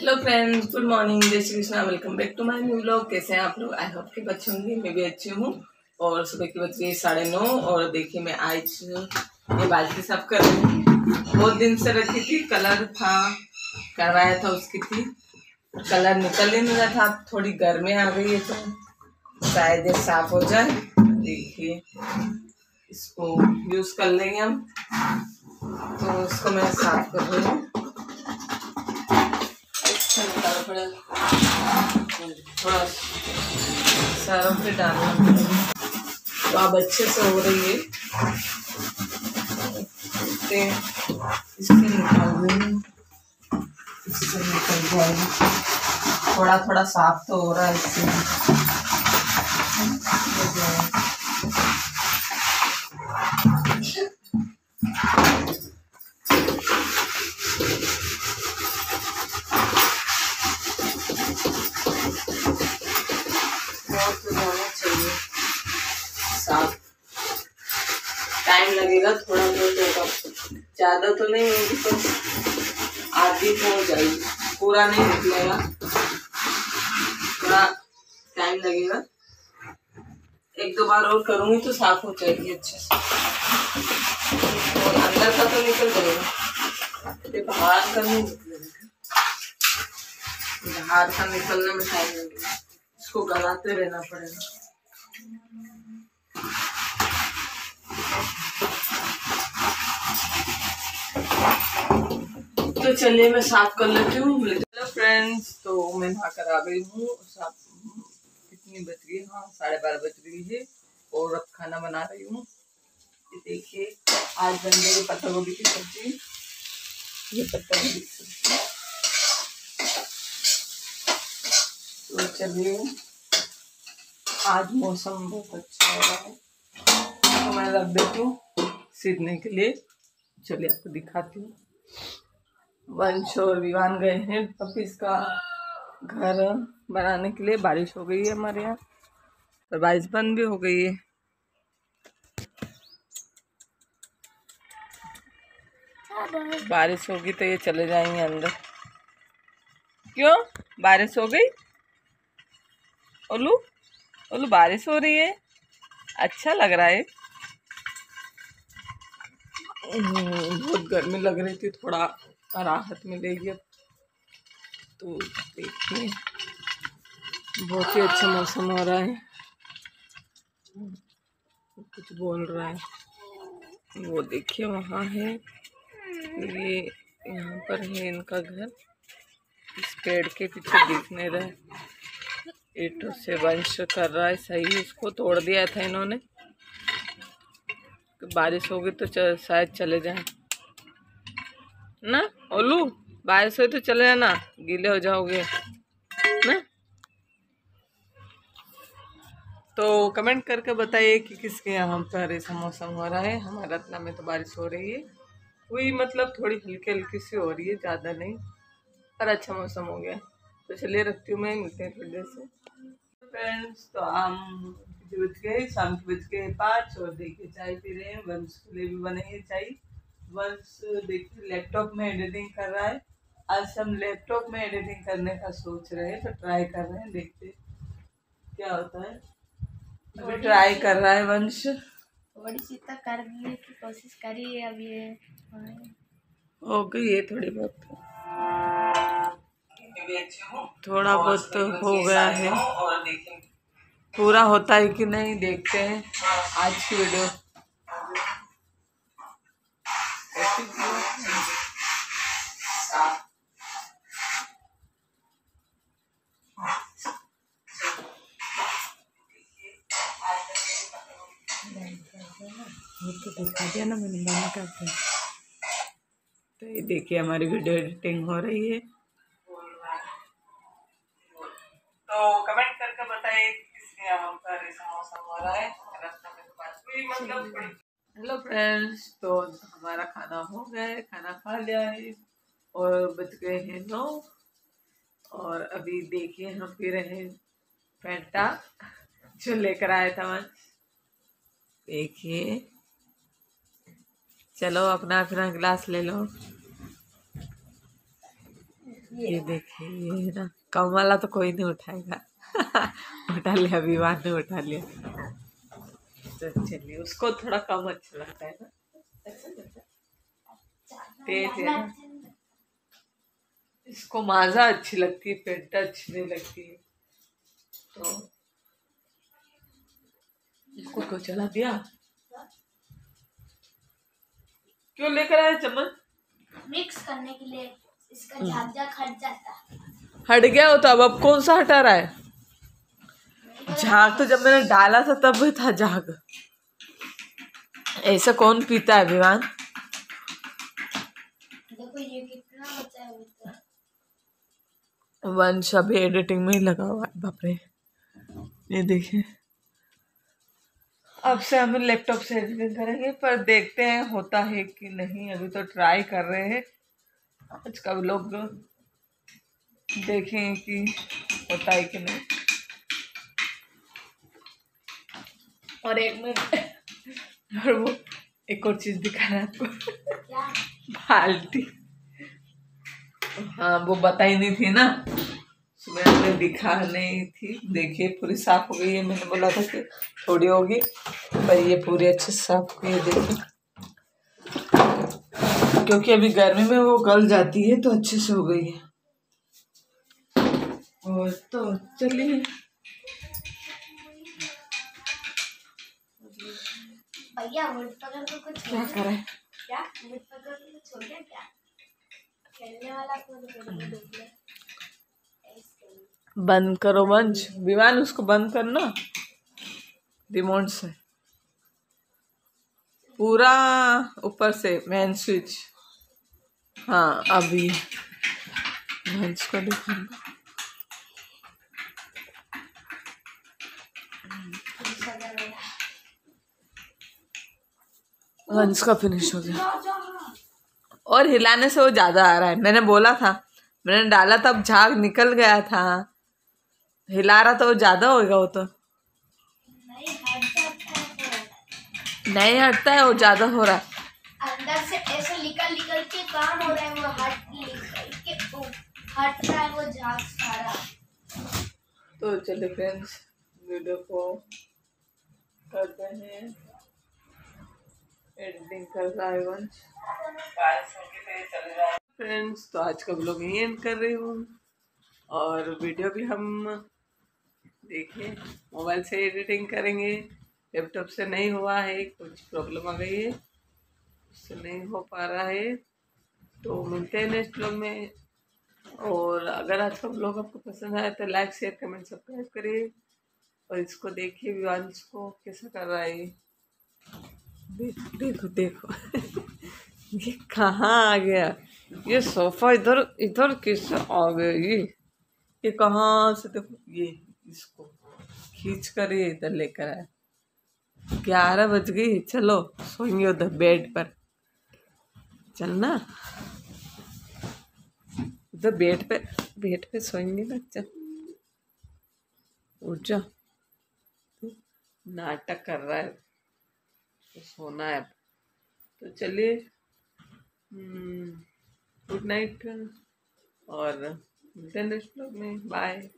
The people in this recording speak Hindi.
हेलो फ्रेंड्स गुड मॉर्निंग जय Shri Krishna welcome back to my new blog कैसे हैं आप लोग? आई होप के बच्चे होंगे. मैं भी अच्छी हूँ. और सुबह की बज गई साढ़े नौ. और देखिए, मैं आज ये बाल्टी साफ़ कर रही हूँ. बहुत दिन से रखी थी. कलर था, करवाया था उसकी थी. कलर निकल नहीं रहा था. थोड़ी गर्मी आ गई है तो शायद ये साफ़ हो जाए. देखिए, इसको यूज़ कर लेंगे हम. तो उसको मैं साफ़ कर रही हूँ. पड़ेगा थोड़ा सारा फिर डालना। तो अब अच्छे से हो रही है। इसके निकाल रही इससे निकल जाएगी। थोड़ा थोड़ा साफ़ तो हो रहा है इससे। टाइम लगेगा थोड़ा बहुत होगा ज़्यादा तो नहीं होगी तो आधी तो हो जाएगी। पूरा नहीं निकलेगा। थोड़ा टाइम लगेगा। एक दो बार और करूँगी तो साफ़ हो जाएगी अच्छे से। और अंदर का तो निकल जाएगा। बाहर का नहीं निकलेगा। बाहर का निकलने में टाइम लगेगा। इसको गलाते रहना पड़ेगा। तो चलिए मैं साफ़ कर लेती हूँ हेलो फ्रेंड्स तो मैं नहा कर आ गई हूँ। कितनी बज गई हाँ? साढ़े बारह बज गई है। और अब खाना बना रही हूँ। देखिए, आज बन गई पत्ता गोभी की सब्ज़ी। ये पत्ता गोभी की सब्ज़ी। तो चलिए, आज मौसम बहुत अच्छा हो रहा है। तो मैं रख देती हूँ सीधने के लिए। चलिए आपको दिखाती हूँ। वंश और विवान गए हैं। पपीस का घर बनाने के लिए बारिश हो गई है हमारे यहाँ। और बारिश बंद भी हो गई है। बारिश होगी तो ये चले जाएँगे अंदर। क्यों? बारिश हो गई? ओलू ओलू बारिश हो रही है। अच्छा लग रहा है। बहुत गर्मी लग रही थी, थोड़ा राहत मिलेगी अब। तो देखिए बहुत ही अच्छा मौसम हो रहा है। कुछ बोल रहा है। वो देखिए, वहाँ है। ये यहाँ पर है इनका घर। इस पेड़ के पीछे दिख नहीं रहा। ईटों से वंश कर रहा है, सही इसको तोड़ दिया था इन्होंने। बारिश होगी तो शायद चले जाए। ना, ओलू, बारिश हो तो चले जाना। गीले हो जाओगे। ना? तो कमेंट करके बताइए कि किसके यहाँ पर ऐसा मौसम हो रहा है। हमारे रत्ना में तो बारिश हो रही है। हुई मतलब थोड़ी हल्की हल्की सी हो रही है, ज़्यादा नहीं, पर अच्छा मौसम हो गया। तो चलिए रखती हूँ मैं, मिलते हैं थोड़ी देर से। फ्रेंड्स तो हम बज गए शाम के बज गए पाँच और देखिए चाय पी रहे हैं। वंश के लिए भी बने हैं चाय। वंश देखिए लैपटॉप में एडिटिंग कर रहा है। आज हम लैपटॉप में एडिटिंग करने का सोच रहे हैं तो ट्राई कर रहे हैं देखते क्या होता है। अभी ट्राई कर रहा है वंश। थोड़ी सी तक करने की कोशिश करी अब ये। हो गई है थोड़ी बहुत थोड़ा बहुत तो हो गया है। पूरा होता है कि नहीं देखते हैं आज की वीडियो। तो दिखा दिया ना मैंने बंद करते तो। ये देखिए हमारी वीडियो एडिटिंग हो रही है। तो कमेंट हेलो फ्रेंड्स तो हमारा खाना हो गया है खाना खा लिया है और बच गए हैं नौ। और अभी देखिए हम पी रहे हैं फैंटा जो लेकर आया था वंश देखिए। चलो अपना अपना गिलास ले लो। ये। देखिए ये ना कम वाला तो कोई नहीं उठाएगा। उठा लिया विवान ने उठा लिया। तो चलिए उसको थोड़ा कम अच्छा लगता है ना। अच्छा लगता है तेज है। इसको माजा अच्छी लगती है पेंटा अच्छी नहीं लगती है। तो इसको क्यों चला दिया? क्यों लेकर आया चम्मच? मिक्स करने के लिए इसका झाग झाग हट जाता। हट गया हो तो अब अब कौन सा हटा रहा है? झाग तो जब मैंने डाला था तब भी था झाग। ऐसा कौन पीता है बचा है अभी तक वंश अभी एडिटिंग में ही लगा हुआ है बाप रे। ये देखिए। अब से हम लैपटॉप से एडिटिंग करेंगे पर देखते हैं होता है कि नहीं। अभी तो ट्राई कर रहे हैं। आज कब लोग देखें कि होता है कि नहीं। और एक मिनट और वो एक और चीज़ दिखा रहा है आपको। बाल्टी। हाँ वो बताई नहीं थी ना। सुबह हमने दिखा नहीं थी। देखिए पूरी साफ़ हो गई है। मैंने बोला था कि थोड़ी होगी पर ये पूरी अच्छे से साफ़ हो गई है देखिए। क्योंकि अभी गर्मी में वो गल जाती है तो अच्छे से हो गई है। और तो चलिए। वुड पकड़ को कुछ क्या करें? क्या? पकड़ को कुछ छोड़ दिया क्या? खेलने वाला कौन बंद करो वंश विमान उसको बंद करना। रिमोट से। पूरा ऊपर से मेन स्विच हाँ अभी। वंश को दिखाना वंश का फिनिश हो गया। और हिलाने से वो ज़्यादा आ रहा है। मैंने बोला था मैंने डाला तब झाग निकल गया था। हिला रहा तो वो ज़्यादा होगा वो तो। नहीं है हटता है वो ज़्यादा हो रहा है। अंदर से ऐसे निकल निकल के काम हो रहा है वो हट के वो हट रहा है वो झाग सारा तो चलिए फ्रेंड्स वीडियो को करते हैं। एडिटिंग कर रहा है वंश फ्रेंड्स तो आज का ब्लॉग यही एंड कर रही हूँ। और वीडियो भी हम देखिए मोबाइल से एडिटिंग करेंगे। लैपटॉप से नहीं हुआ है। कुछ प्रॉब्लम आ गई है। उससे नहीं हो पा रहा है। तो मिलते हैं नेक्स्ट ब्लॉग में। और अगर आज का ब्लॉग आपको पसंद आया तो लाइक शेयर कमेंट सब्सक्राइब करिए। और इसको देखिए विवांश को कैसा कर रहा है। देख, देखो। ये कहाँ आ गया? ये सोफा इधर इधर किस आ गया ये? ये कहाँ से देखो, ये इसको खींच कर ये इधर लेकर आया। ग्यारह बज गई, चलो सोएँगे उधर बेड पर। चलना। उधर बेड पे बेड पे सोएँगे ना, चल। उठ जा। नाटक कर रहा है। तो सोना है तो चलिए गुड नाइट और मिलते हैं नेक्स्ट ब्लॉग में। बाय